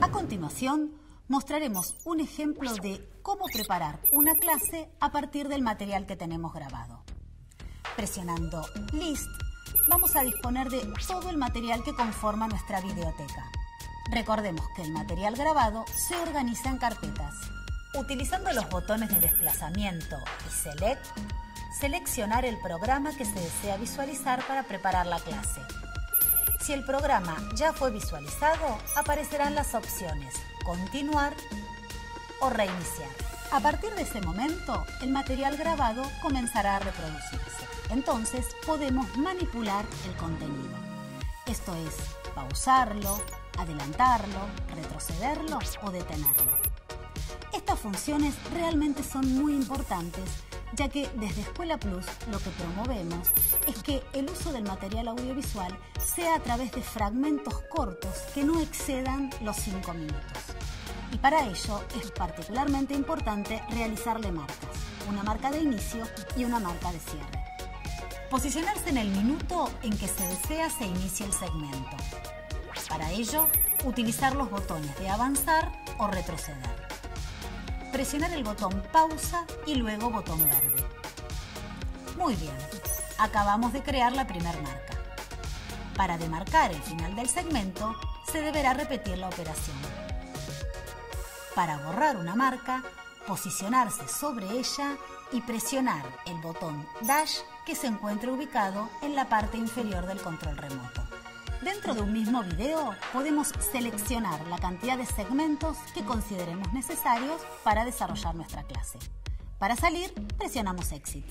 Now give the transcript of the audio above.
A continuación, mostraremos un ejemplo de cómo preparar una clase a partir del material que tenemos grabado. Presionando List, vamos a disponer de todo el material que conforma nuestra biblioteca. Recordemos que el material grabado se organiza en carpetas. Utilizando los botones de desplazamiento y Select, seleccionar el programa que se desea visualizar para preparar la clase. Si el programa ya fue visualizado, aparecerán las opciones Continuar o Reiniciar. A partir de ese momento, el material grabado comenzará a reproducirse. Entonces podemos manipular el contenido. Esto es pausarlo, adelantarlo, retrocederlo o detenerlo. Estas funciones realmente son muy importantes ya que desde Escuela Plus lo que promovemos es que el uso del material audiovisual sea a través de fragmentos cortos que no excedan los 5 minutos. Y para ello es particularmente importante realizarle marcas, una marca de inicio y una marca de cierre. Posicionarse en el minuto en que se desea se inicie el segmento. Para ello, utilizar los botones de avanzar o retroceder presionar el botón pausa y luego botón verde. Muy bien, acabamos de crear la primera marca. Para demarcar el final del segmento, se deberá repetir la operación. Para borrar una marca, posicionarse sobre ella y presionar el botón Dash que se encuentra ubicado en la parte inferior del control remoto. Dentro de un mismo video podemos seleccionar la cantidad de segmentos que consideremos necesarios para desarrollar nuestra clase. Para salir, presionamos Exit.